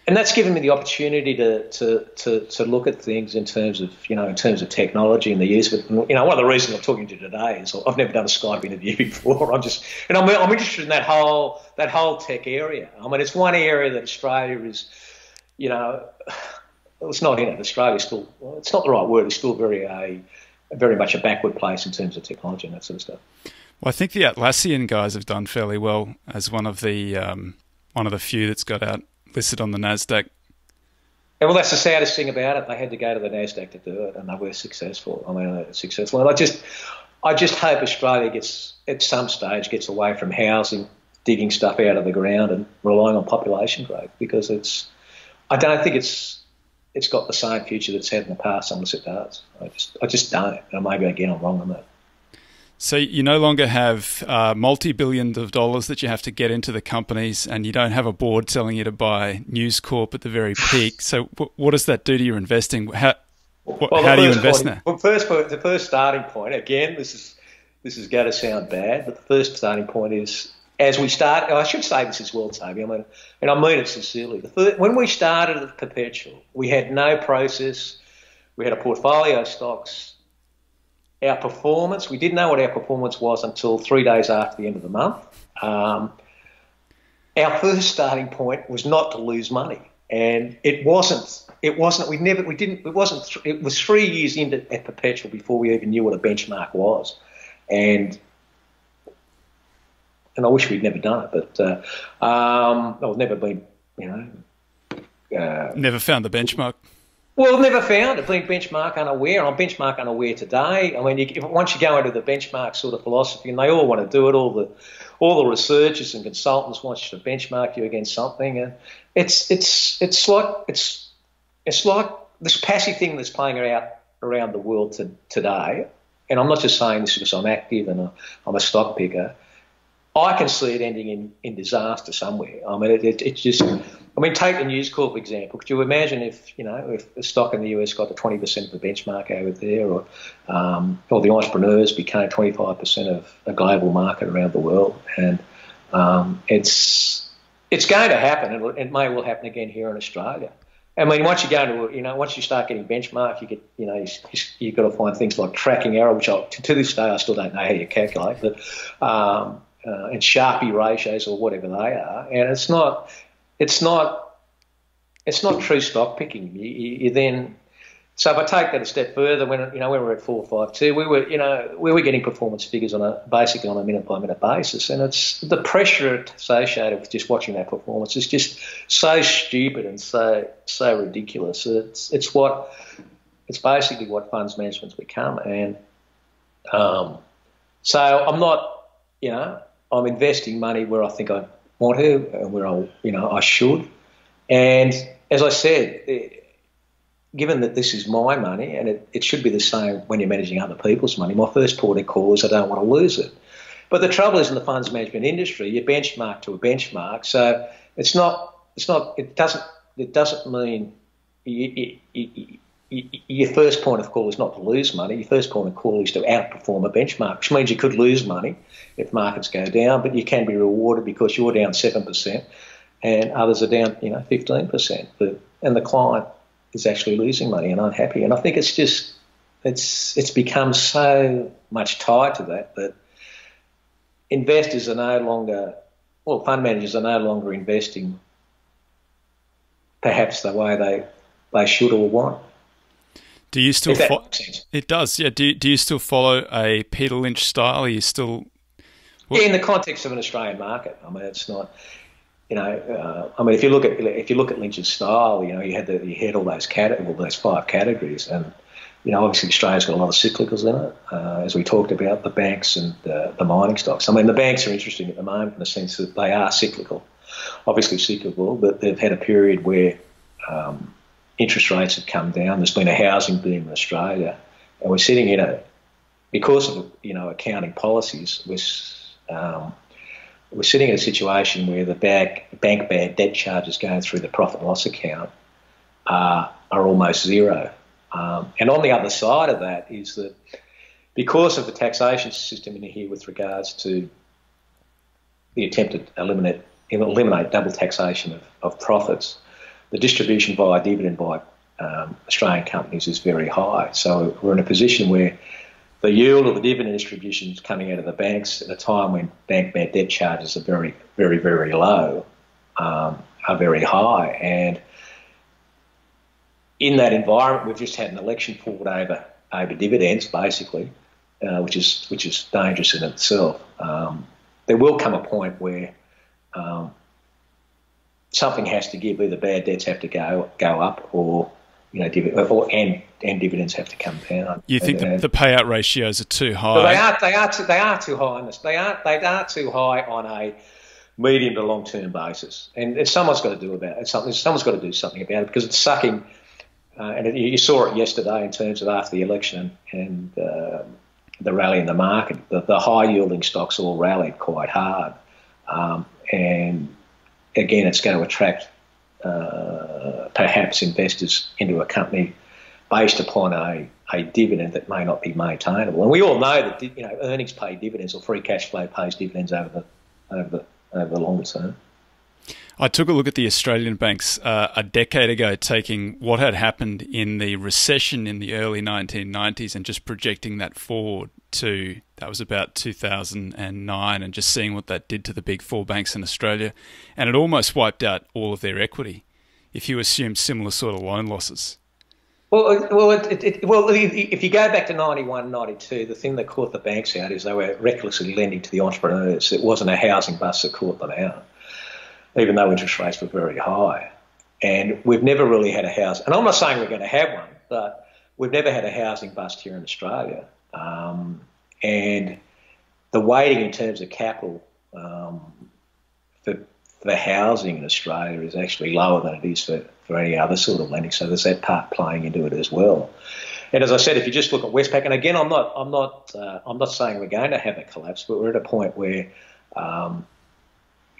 and that's given me the opportunity to, to, to, to, look at things in terms of you know in terms of technology and the use of it. You know, one of the reasons I'm talking to you today is I've never done a Skype interview before. I'm just and I'm, I'm interested in that whole that whole tech area. I mean, it's one area that Australia is you know, it's not in it. Australia's still, well, it's not the right word. It's still very a, very much a backward place in terms of technology and that sort of stuff. Well, I think the Atlassian guys have done fairly well as one of the um, one of the few that's got out listed on the Nasdaq. Yeah, well, that's the saddest thing about it. They had to go to the Nasdaq to do it, and they were successful. I mean, successful. And I just, I just hope Australia gets at some stage gets away from housing, digging stuff out of the ground, and relying on population growth because it's I don't think it's it's got the same future that's had in the past unless it does. I just I just don't. And maybe again I'm wrong on that. So you no longer have uh, multi-billions of dollars that you have to get into the companies, and you don't have a board telling you to buy News Corp at the very peak. So what does that do to your investing? How, what, well, how do you invest point, now? Well, first, the first starting point. Again, this is this is going to sound bad, but the first starting point is as we start. I should say this as well, Toby. I mean, and I mean it sincerely. First, when we started at Perpetual, we had no process. We had a portfolio of stocks. Our performance, we didn't know what our performance was until three days after the end of the month. Um, our first starting point was not to lose money, and it wasn't. It wasn't. We never. We didn't. It wasn't. It was three years into at Perpetual before we even knew what a benchmark was, and and I wish we'd never done it, but uh, um, I've never been, you know. Uh, never found the benchmark. Well, never found it. Been benchmark unaware. I'm benchmark unaware today. I mean, you, once you go into the benchmark sort of philosophy, and they all want to do it, all the all the researchers and consultants want you to benchmark you against something, and it's it's it's like it's it's like this passive thing that's playing out around the world to, today. And I'm not just saying this because I'm active and I'm a stock picker. I can see it ending in, in disaster somewhere. I mean, it, it, it's just, I mean, take the News Corp example. Could you imagine if, you know, if the stock in the US got to 20% of the benchmark over there, or, um, or the entrepreneurs became 25% of a global market around the world? And um, it's, it's going to happen. It, it may well happen again here in Australia. I mean, once you go into, you know, once you start getting benchmark, you get, you know, you, have got to find things like tracking error, which I, to, to, this day I still don't know how you calculate, but um, uh, and Sharpe ratios or whatever they are, and it's not, it's not, it's not true stock picking. You, you, you then, so if I take that a step further, when you know when we were at four five two, we were, you know, we were getting performance figures on a basically on a minute by minute basis, and it's the pressure associated with just watching that performance is just so stupid and so so ridiculous. It's it's what it's basically what funds management's become, and um, so I'm not, you know, I'm investing money where I think I want to and where I, you know, I should. And as I said, given that this is my money and it, it should be the same when you're managing other people's money, my first port of call is I don't want to lose it. But the trouble is in the funds management industry, you benchmark to a benchmark, so it's not, it's not, it doesn't, it doesn't mean you, you, your first point of call is not to lose money. Your first point of call is to outperform a benchmark, which means you could lose money if markets go down, but you can be rewarded because you're down seven percent and others are down, you know, fifteen percent. And the client is actually losing money and unhappy. And I think it's just it's it's become so much tied to that that investors are no longer well, fund managers are no longer investing perhaps the way they they should or want. Do you still? Fo- it does. Yeah. Do you, do you still follow a Peter Lynch style? Are you still? Well, yeah, in the context of an Australian market. I mean, it's not. You know, uh, I mean, if you look at if you look at Lynch's style, you know, you had the, you had all those categories, well, those five categories, and you know, obviously Australia's got a lot of cyclicals in it, uh, as we talked about the banks and uh, the mining stocks. I mean, the banks are interesting at the moment in the sense that they are cyclical, obviously cyclical, but they've had a period where um, interest rates have come down. There's been a housing boom in Australia, and we're sitting in a because of you know accounting policies. We're um, we're sitting in a situation where the bank, bank bad debt charges going through the profit and loss account are, are almost zero. Um, and on the other side of that is that because of the taxation system in here with regards to the attempt to eliminate eliminate double taxation of, of profits, the distribution via dividend by um, Australian companies is very high. So we're in a position where the yield of the dividend distributions coming out of the banks at a time when bank bad debt charges are very, very, very low um, are very high. And in that environment, we've just had an election fought over over dividends, basically, uh, which is which is dangerous in itself. Um, there will come a point where um, something has to give. Either bad debts have to go go up, or you know, div- or and and dividends have to come down. You think and, the, the, payout ratios are too high? they are. They are. Too, they are too high on this. They are. They are too high on a medium to long term basis, and someone's got to do about it. Something. Someone's got to do something about it because it's sucking. Uh, and it, you saw it yesterday in terms of after the election, and uh, the rally in the market. The, the high yielding stocks all rallied quite hard, um, and again, it's going to attract uh, perhaps investors into a company based upon a, a dividend that may not be maintainable. And we all know that you know earnings pay dividends or free cash flow pays dividends over the over the over the longer term. I took a look at the Australian banks uh, a decade ago, taking what had happened in the recession in the early 1990s and just projecting that forward to that was about 2009 and just seeing what that did to the big four banks in Australia. And it almost wiped out all of their equity if you assume similar sort of loan losses. Well, well, it, it, well, if you go back to 91, 92, the thing that caught the banks out is they were recklessly lending to the entrepreneurs. It wasn't a housing bust that caught them out even though interest rates were very high. And we've never really had a house, and I'm not saying we're going to have one, but we've never had a housing bust here in Australia. Um, and the weighting in terms of capital um, for, for housing in Australia is actually lower than it is for, for any other sort of lending. So there's that part playing into it as well. And as I said, if you just look at Westpac, and again, I'm not, I'm not, uh, I'm not saying we're going to have a collapse, but we're at a point where um,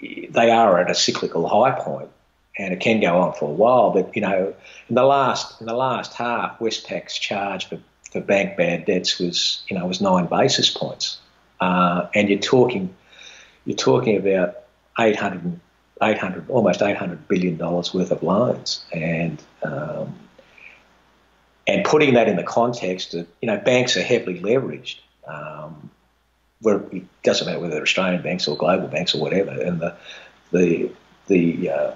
they are at a cyclical high point, and it can go on for a while. But you know, in the last in the last half, Westpac's charge for, for bank bad debts was you know was nine basis points, uh, and you're talking you're talking about 800, 800 almost 800 billion dollars worth of loans, and um, and putting that in the context of you know banks are heavily leveraged. Um, where it doesn't matter whether they're Australian banks or global banks or whatever, and the the the uh,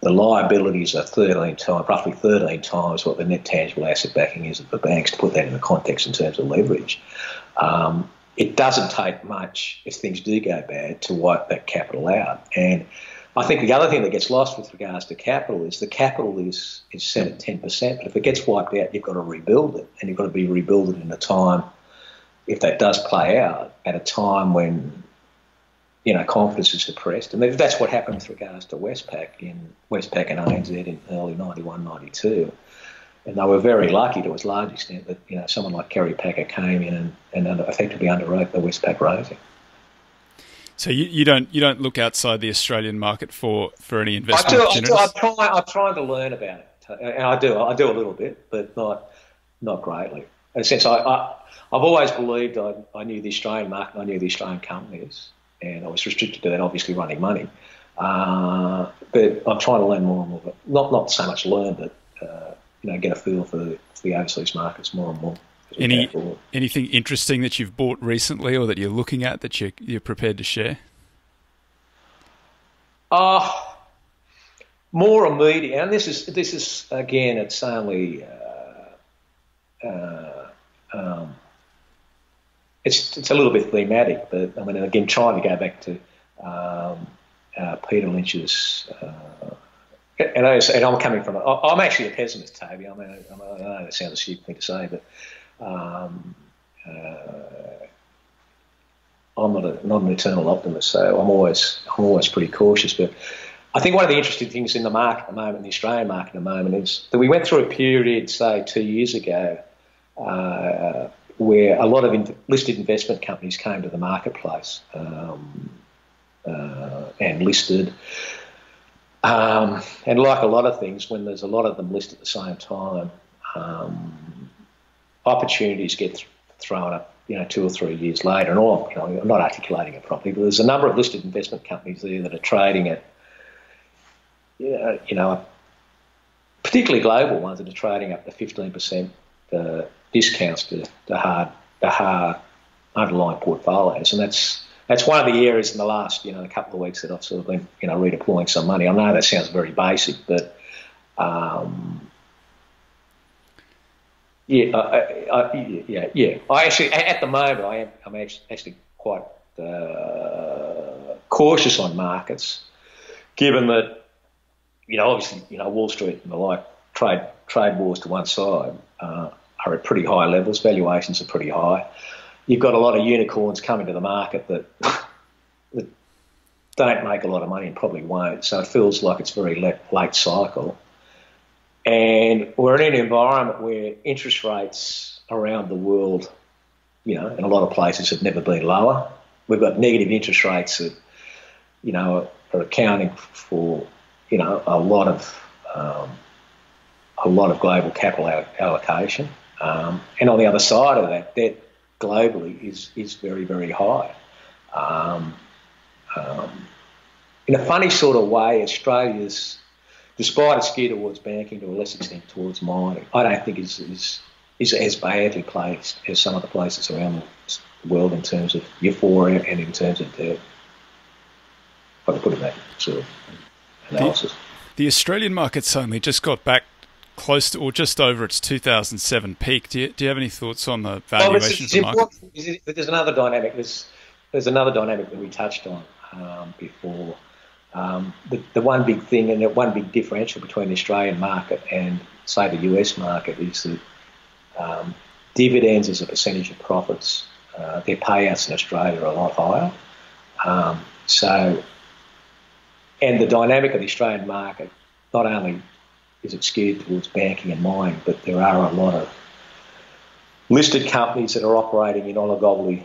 the liabilities are 13 times, roughly 13 times what the net tangible asset backing is of the banks. To put that in the context in terms of leverage, um, it doesn't take much if things do go bad to wipe that capital out. And I think the other thing that gets lost with regards to capital is the capital is is set at 10%, but if it gets wiped out, you've got to rebuild it, and you've got to be rebuild it in a time if that does play out at a time when you know confidence is suppressed, and that's what happened with regards to Westpac in Westpac and ANZ in early 91, 92. And they were very lucky to a large extent that you know someone like Kerry Packer came in and, and under, effectively underwrote the Westpac raising. So you, you don't you don't look outside the Australian market for, for any investment I do. I, do, I try I'm trying to learn about it, and I do I do a little bit, but not not greatly. In a sense, I, I I've always believed I, I knew the Australian market, I knew the Australian companies, and I was restricted to that, obviously running money. Uh, but I'm trying to learn more and more. Not not so much learn, but uh, you know, get a feel for the, for the overseas markets more and more. Any anything interesting that you've bought recently, or that you're looking at that you you're prepared to share? Uh, more immediate, and this is this is again, it's only. Uh, uh, um, it's it's a little bit thematic, but I mean, again, trying to go back to um, uh, Peter Lynch's. Uh, and, I, and I'm coming from. I'm actually a pessimist, Toby. I mean, I, I know that sounds a stupid thing to say, but um, uh, I'm not a not an eternal optimist, so I'm always I'm always pretty cautious. But I think one of the interesting things in the market at the moment, the Australian market at the moment, is that we went through a period, say, two years ago. Uh, where a lot of in- listed investment companies came to the marketplace um, uh, and listed. Um, and like a lot of things, when there's a lot of them listed at the same time, um, opportunities get th- thrown up, you know, two or three years later. And all, you know, I'm not articulating it properly, but there's a number of listed investment companies there that are trading at, you know, particularly global ones that are trading up to 15% uh, discounts to the hard the hard underlying portfolios, and that's that's one of the areas in the last you know couple of weeks that I've sort of been you know redeploying some money. I know that sounds very basic, but um, yeah, I, I, yeah, yeah. I actually at the moment I am I'm actually quite uh, cautious on markets, given that you know obviously you know Wall Street and the like trade trade wars to one side. Uh, are at pretty high levels. Valuations are pretty high. You've got a lot of unicorns coming to the market that, that don't make a lot of money and probably won't. So it feels like it's very late, late cycle. And we're in an environment where interest rates around the world you know, in a lot of places have never been lower. We've got negative interest rates that, you know, are accounting for, you know, a lot of um, a lot of global capital allocation. Um, and on the other side of that, debt globally is is very very high. Um, um, in a funny sort of way, Australia's, despite its skew towards banking to a less extent towards mining, I don't think is is is as badly placed as some of the places around the world in terms of euphoria and in terms of debt. If I could put it that sort of analysis. The, the Australian market's only just got back close to or just over its 2007 peak. Do you, do you have any thoughts on the valuation well, of the market? There's another dynamic. There's, there's another dynamic that we touched on um, before. Um, the, the one big thing and the one big differential between the Australian market and, say, the US market is that um, dividends as a percentage of profits, uh, their payouts in Australia are a lot higher. Um, so, and the dynamic of the Australian market not only is it skewed towards banking and mining, but there are a lot of listed companies that are operating in oligopoly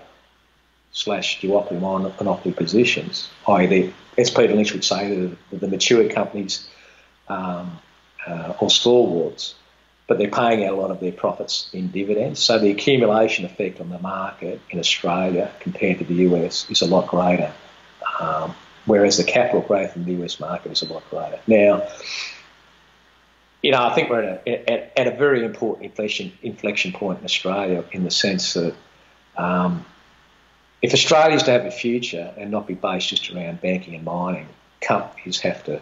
slash duopoly monopoly positions, i.e., as Peter Lynch would say, the, the mature companies um, uh, or stalwarts, but they're paying out a lot of their profits in dividends. So the accumulation effect on the market in Australia compared to the US is a lot greater, um, whereas the capital growth in the US market is a lot greater. Now, you know, I think we're at a, at, at a very important inflection, inflection point in Australia in the sense that um, if Australia is to have a future and not be based just around banking and mining, companies have to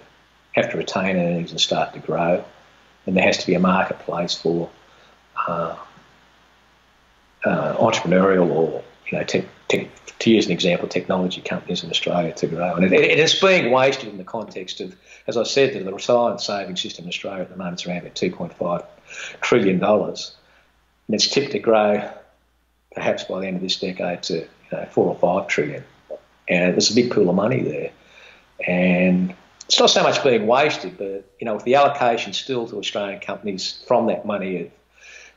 have to retain earnings and start to grow, and there has to be a marketplace for uh, uh, entrepreneurial or you know tech, to use an example, technology companies in Australia to grow. And it, it, it's being wasted in the context of, as I said, the retirement savings system in Australia at the moment is around about $2.5 trillion. And it's tipped to grow perhaps by the end of this decade to you know, 4 or 5 trillion. And there's a big pool of money there. And it's not so much being wasted, but you know, with the allocation still to Australian companies from that money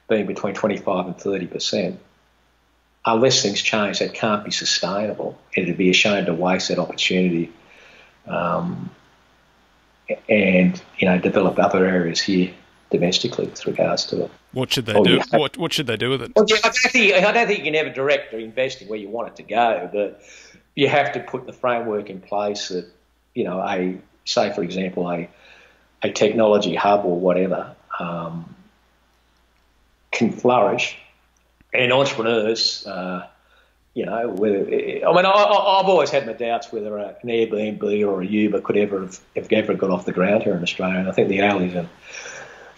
being between 25 and 30 percent, unless things change, that can't be sustainable. It'd be a shame to waste that opportunity um, and, you know, develop other areas here domestically with regards to it. What should they or do? Have, what, what should they do with it? Well, I, don't think, I don't think you can ever direct or investing where you want it to go, but you have to put the framework in place that, you know, a say, for example, a, a technology hub or whatever um, can flourish and entrepreneurs, uh, you know, whether I mean, I, have always had my doubts whether an Airbnb or a Uber could ever have, have ever got off the ground here in Australia, and I think the Atlassian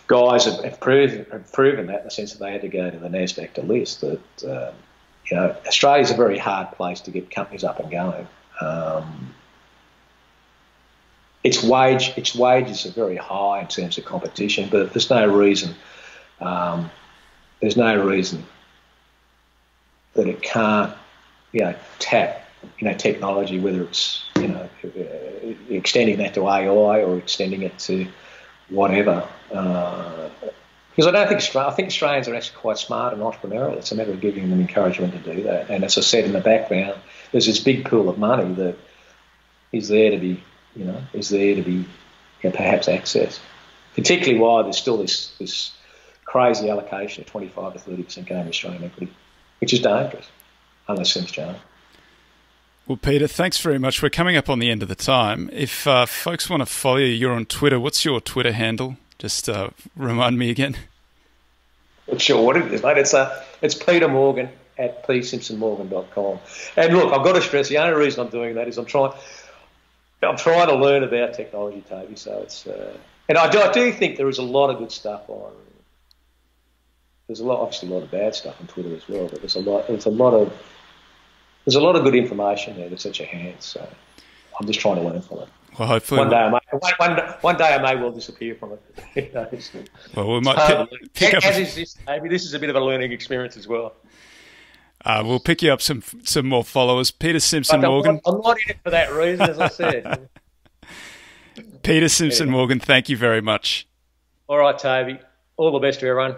guys have, have, proven, have proven that in the sense that they had to go to the Nasdaq to list. That uh, you know, Australia's a very hard place to get companies up and going. Um, its wage, its wages are very high in terms of competition, but there's no reason. Um, there's no reason that it can't, you know, tap, you know, technology, whether it's, you know, extending that to AI or extending it to whatever. Uh, because I don't think I think Australians are actually quite smart and entrepreneurial. It's a matter of giving them encouragement to do that. And as I said in the background, there's this big pool of money that is there to be, you know, is there to be you know, perhaps accessed. Particularly why there's still this this crazy allocation of 25 to 30 percent going to Australian equity which is dangerous unless things change. Well, Peter, thanks very much. We're coming up on the end of the time. If uh, folks want to follow you, you're on Twitter. What's your Twitter handle? Just uh, remind me again. Sure, what it is, mate. It's, uh, it's Peter Morgan at psimpsonmorgan.com. And look, I've got to stress the only reason I'm doing that is I'm trying, I'm trying to learn about technology, Toby. So it's, uh, and I do, I do think there is a lot of good stuff on there's a lot, obviously, a lot of bad stuff on Twitter as well. But there's a lot, there's a lot of, there's a lot of good information there that's at your hands. So I'm just trying to learn from it. Well, hopefully, one day I may, one, one day I may well disappear from it. well, we might pick, pick up. As is this, maybe this is a bit of a learning experience as well. Uh, we'll pick you up some some more followers. Peter Simpson Morgan. I'm not in it for that reason, as I said. Peter Simpson Morgan, thank you very much. All right, Toby. All the best to everyone.